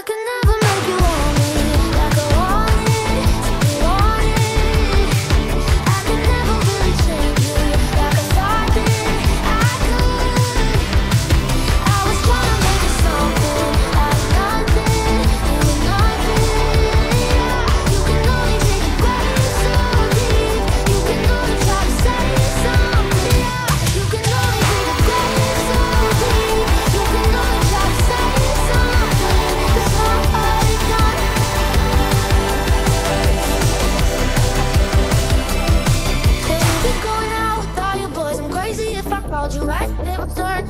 I can never